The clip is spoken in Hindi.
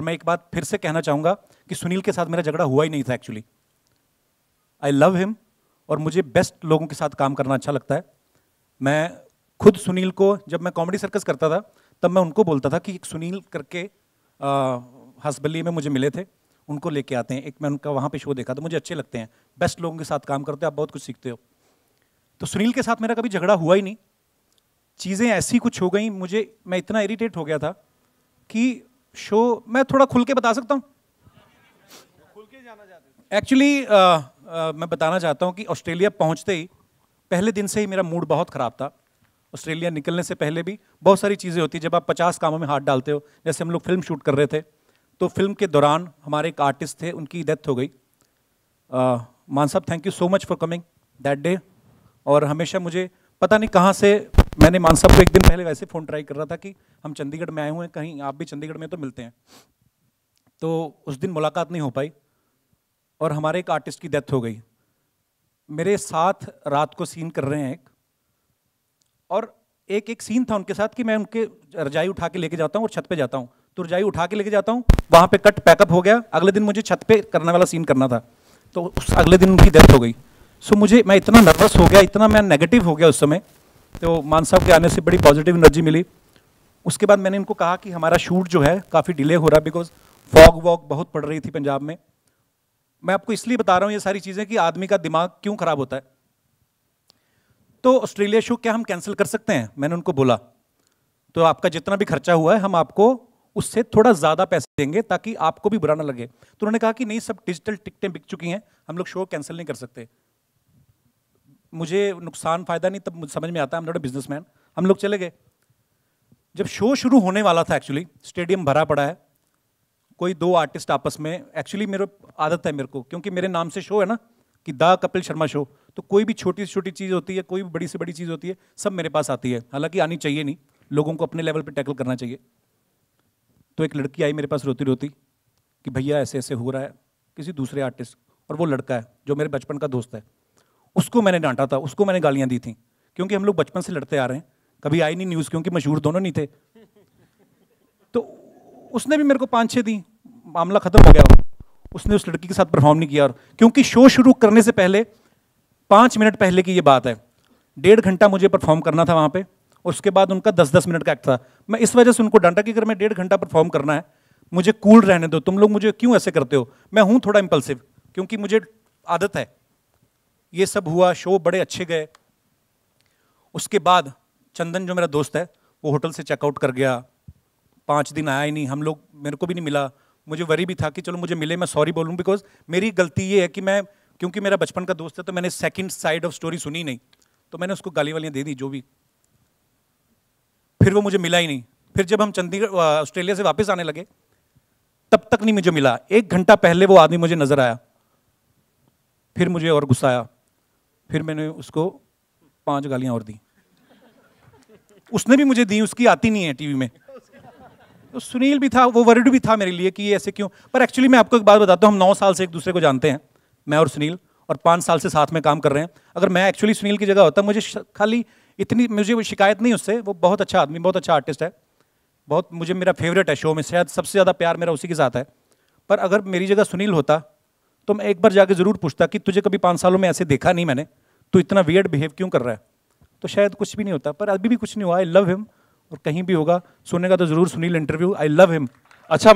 मैं एक बात फिर से कहना चाहूँगा कि सुनील के साथ मेरा झगड़ा हुआ ही नहीं था एक्चुअली आई लव हिम और मुझे बेस्ट लोगों के साथ काम करना अच्छा लगता है। मैं खुद सुनील को जब मैं कॉमेडी सर्कस करता था, तब मैं उनको बोलता था कि एक सुनील करके हसबली में मुझे मिले थे, उनको लेके आते हैं। एक मैं उनका वहाँ पे शो देखा तो मुझे अच्छे लगते हैं। बेस्ट लोगों के साथ काम करते हो, आप बहुत कुछ सीखते हो। तो सुनील के साथ मेरा कभी झगड़ा हुआ ही नहीं। चीज़ें ऐसी कुछ हो गई, मुझे, मैं इतना इरीटेट हो गया था कि शो मैं थोड़ा खुल के बता सकता हूँ? एक्चुअली uh, uh, मैं बताना चाहता हूँ कि ऑस्ट्रेलिया पहुँचते ही पहले दिन से ही मेरा मूड बहुत ख़राब था। ऑस्ट्रेलिया निकलने से पहले भी बहुत सारी चीज़ें होती जब आप पचास कामों में हाथ डालते हो जैसे हम लोग फ़िल्म शूट कर रहे थे तो फ़िल्म के दौरान हमारे एक आर्टिस्ट थे उनकी डेथ हो गई। मान साहब thank you so much for coming that day और हमेशा मुझे पता नहीं कहाँ से मैंने मान साहब को एक दिन पहले वैसे फ़ोन ट्राई कर रहा था कि हम चंडीगढ़ में आए हुए हैं, कहीं आप भी चंडीगढ़ में तो मिलते हैं। तो उस दिन मुलाकात नहीं हो पाई और हमारे एक आर्टिस्ट की डेथ हो गई। मेरे साथ रात को सीन कर रहे हैं एक और एक एक सीन था उनके साथ कि मैं उनके रजाई उठा के लेके जाता हूँ और छत पे जाता हूँ। तो रजाई उठा के लेके जाता हूँ, वहाँ पे कट पैकअप हो गया, अगले दिन मुझे छत पे करने वाला सीन करना था। तो उस अगले दिन उनकी डेथ हो गई। सो मुझे, मैं इतना नर्वस हो गया, इतना मैं नेगेटिव हो गया उस समय तो मान साहब के आने से बड़ी पॉजिटिव एनर्जी मिली। उसके बाद मैंने इनको कहा कि हमारा शूट जो है काफ़ी डिले हो रहा बिकॉज़ फॉग वॉग बहुत पड़ रही थी पंजाब में। मैं आपको इसलिए बता रहा हूँ, ये सारी चीज़ें कि आदमी का दिमाग क्यों ख़राब होता है। तो ऑस्ट्रेलिया शो क्या हम कैंसिल कर सकते हैं? मैंने उनको बोला। तो आपका जितना भी खर्चा हुआ है, हम आपको उससे थोड़ा ज़्यादा पैसे देंगे ताकि आपको भी बुरा ना लगे। तो उन्होंने कहा कि नहीं, सब डिजिटल टिकटें बिक चुकी हैं, हम लोग शो कैंसिल नहीं कर सकते। मुझे नुकसान, फ़ायदा नहीं, तब मुझे समझ में आता है हम नॉट बिजनेसमैन हम लोग चले गए। जब शो शुरू होने वाला था एक्चुअली स्टेडियम भरा पड़ा है। कोई दो आर्टिस्ट आपस में एक्चुअली मेरे, आदत है मेरे को, क्योंकि मेरे नाम से शो है ना, कि द कपिल शर्मा शो तो कोई भी छोटी से छोटी चीज़ होती है, कोई भी बड़ी से बड़ी चीज़ होती है, सब मेरे पास आती है। हालाँकि आनी चाहिए नहीं, लोगों को अपने लेवल पर टैकल करना चाहिए। तो एक लड़की आई मेरे पास रोती रोती कि भैया ऐसे ऐसे हो रहा है, किसी दूसरे आर्टिस्ट और वो लड़का है, जो मेरे बचपन का दोस्त है। उसको मैंने डांटा था, उसको मैंने गालियाँ दी थी। क्योंकि हम लोग बचपन से लड़ते आ रहे हैं। कभी आई नहीं न्यूज़ क्योंकि मशहूर दोनों नहीं थे। तो उसने भी मेरे को पाँच छः दी मामला ख़त्म हो गया। उसने उस लड़की के साथ परफॉर्म नहीं किया। और क्योंकि शो शुरू करने से पहले, पाँच मिनट पहले की ये बात है। डेढ़ घंटा मुझे परफॉर्म करना था वहाँ पे। उसके बाद उनका दस दस मिनट का एक्ट था। मैं इस वजह से उनको डांटा कि अगर मैं डेढ़ घंटा परफॉर्म करना है, मुझे कूल रहने दो। तुम लोग मुझे क्यों ऐसे करते हो? मैं हूँ थोड़ा इम्पल्सिव क्योंकि मुझे आदत है। ये सब हुआ, शो बड़े अच्छे गए। उसके बाद चंदन जो मेरा दोस्त है, वो होटल से चेकआउट कर गया। पाँच दिन आया ही नहीं, हम लोग, मेरे को भी नहीं मिला। मुझे वरी भी था कि चलो मुझे मिले, मैं सॉरी बोलूँ बिकॉज़ मेरी गलती ये है कि मैं, क्योंकि मेरा बचपन का दोस्त है तो मैंने सेकंड साइड ऑफ़ स्टोरी सुनी नहीं। तो मैंने उसको गाली वालियाँ दे दी, जो भी। फिर वो मुझे मिला ही नहीं। फिर जब हम चंडीगढ़ ऑस्ट्रेलिया से वापस आने लगे, तब तक नहीं मुझे मिला। एक घंटा पहले वो आदमी मुझे नज़र आया। फिर मुझे और गुस्सा आया। फिर मैंने उसको पाँच गालियाँ और दी। उसने भी मुझे दी, उसकी आती नहीं है टीवी में। तो सुनील भी था, वो वर्ड भी था मेरे लिए कि ये ऐसे क्यों? पर एक्चुअली मैं आपको एक बात बताता हूँ, हम नौ साल से एक दूसरे को जानते हैं, मैं और सुनील, और पाँच साल से साथ में काम कर रहे हैं। अगर मैं एक्चुअली सुनील की जगह होता, मुझे खाली इतनी, मुझे वो शिकायत नहीं उससे, वो बहुत अच्छा आदमी, बहुत अच्छा आर्टिस्ट है। बहुत, मुझे मेरा फेवरेट है शो में, शायद सबसे ज़्यादा प्यार मेरा उसी के साथ है। पर अगर मेरी जगह सुनील होता तो मैं एक बार जाके ज़रूर पूछता कि तुझे कभी पाँच सालों में ऐसे देखा नहीं मैंने? तो इतना वियर्ड बिहेव क्यों कर रहा है? तो शायद कुछ भी नहीं होता, पर अभी भी कुछ नहीं हुआ। आई लव हिम और कहीं भी होगा सुनने का तो ज़रूर Sunil interview I love him अच्छा